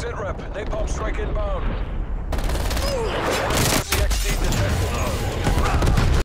SITREP, napalm strike inbound.